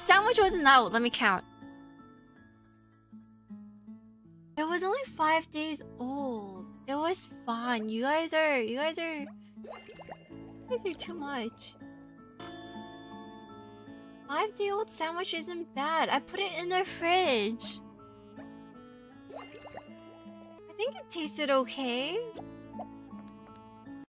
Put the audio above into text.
sandwich wasn't out. Let me count. It was only five days old. It was fun. You guys are, you guys are, you guys are too much. Five day old sandwich isn't bad. I put it in the fridge. I think it tasted okay.